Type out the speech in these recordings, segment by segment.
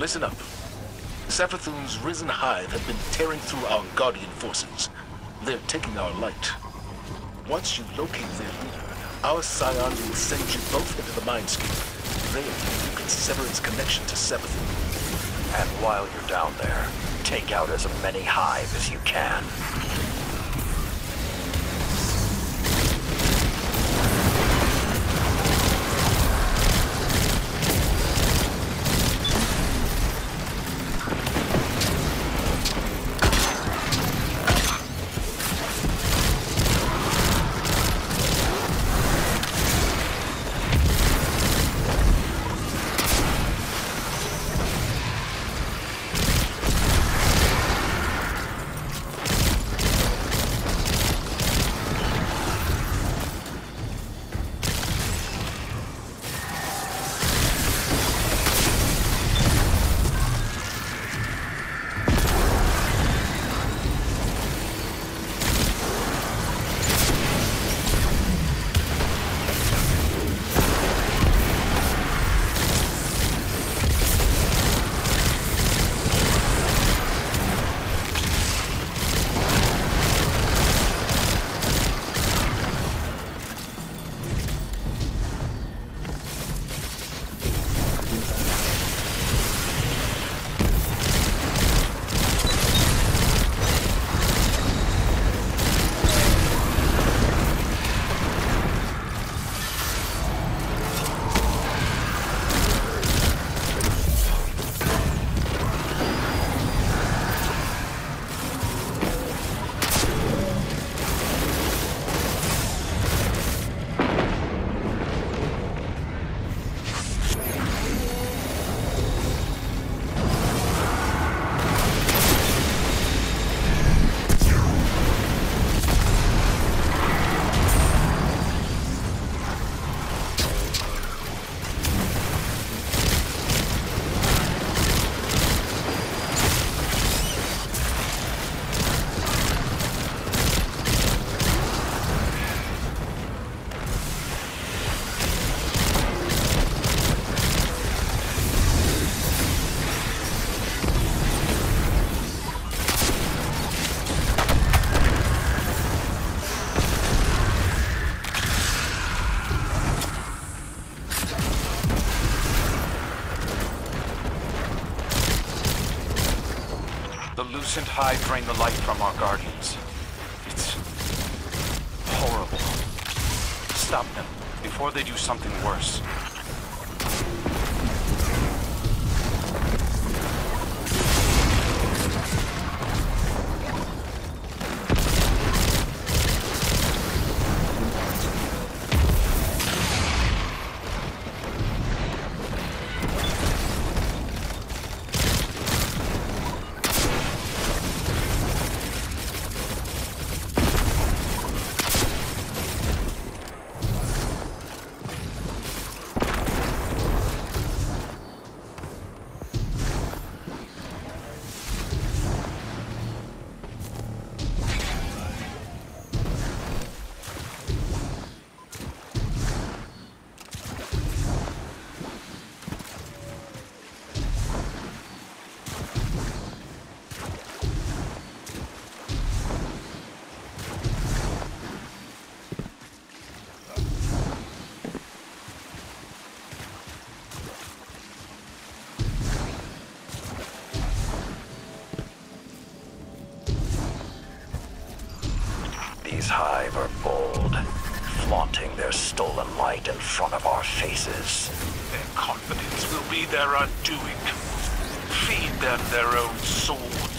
Listen up. Savathun's risen hive have been tearing through our Guardian forces. They're taking our light. Once you locate their leader, our Psions will send you both into the Mindscape. There, you can sever its connection to Savathun. And while you're down there, take out as many hive as you can. Lucent Hive drain the light from our guardians. It's horrible. Stop them before they do something worse. These hive are bold, flaunting their stolen light in front of our faces. Their confidence will be their undoing. Feed them their own swords.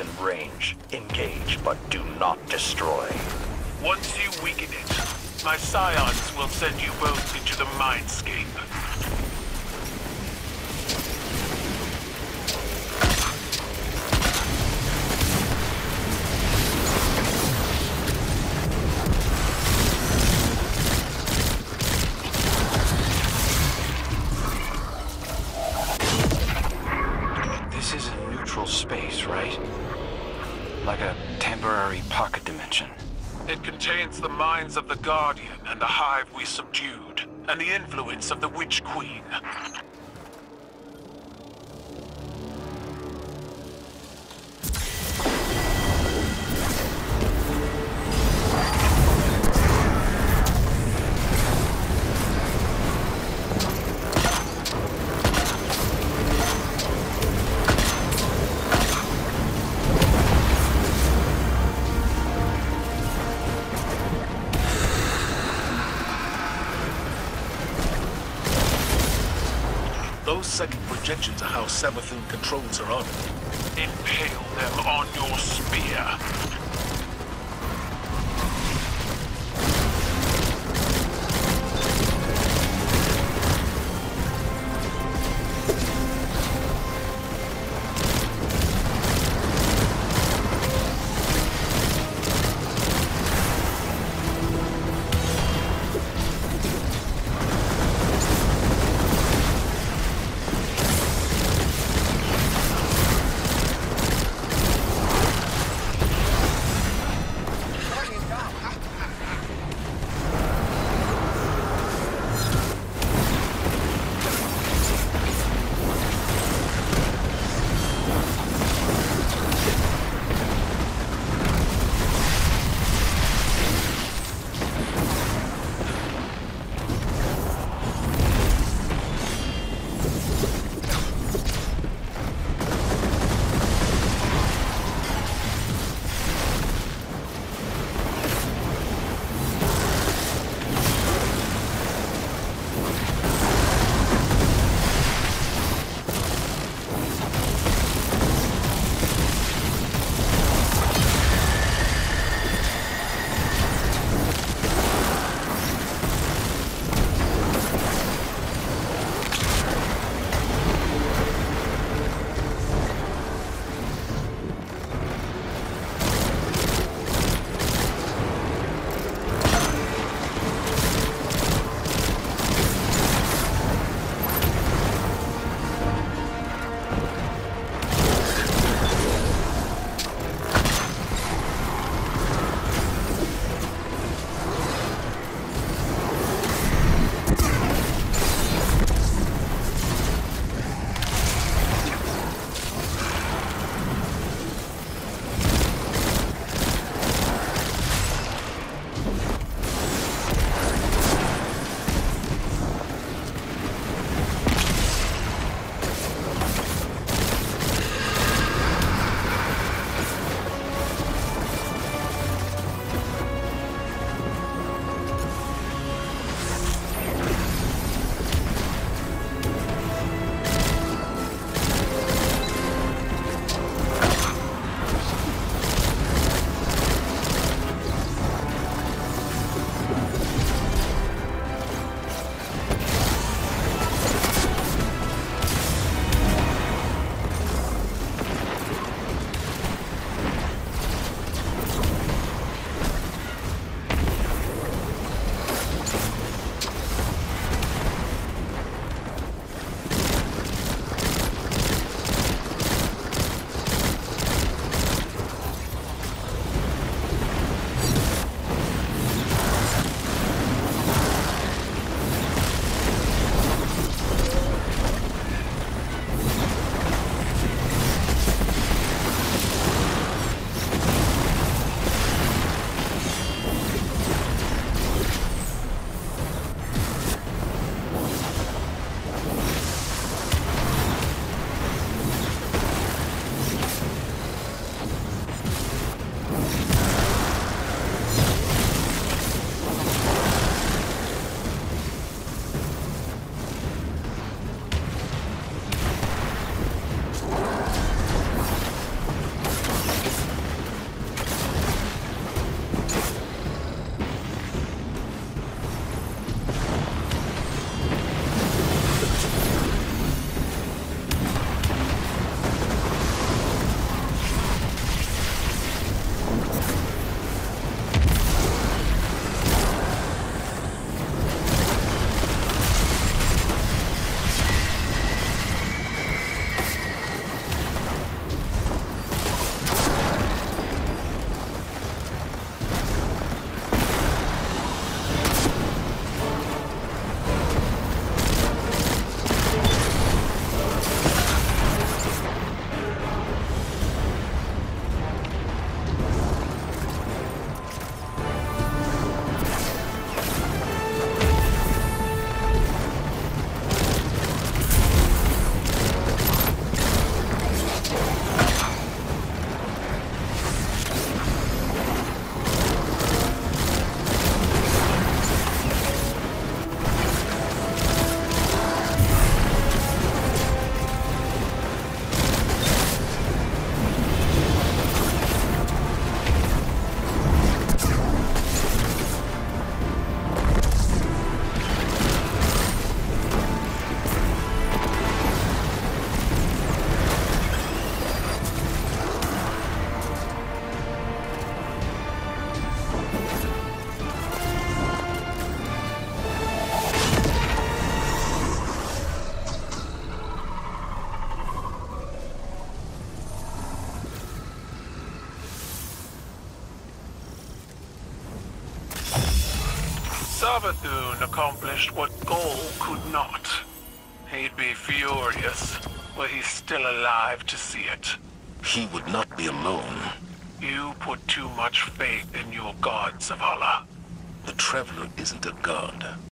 In range. Engage, but do not destroy. Once you weaken it, my psions will send you both into the mindscape. The minds of the Guardian and the Hive we subdued, and the influence of the Witch Queen. Second projections are how Savathun controls her army. Impale them on your spear. Accomplished what Ghaul could not. He'd be furious, were he still alive to see it. He would not be alone. You put too much faith in your god, Zavala. The Traveler isn't a god.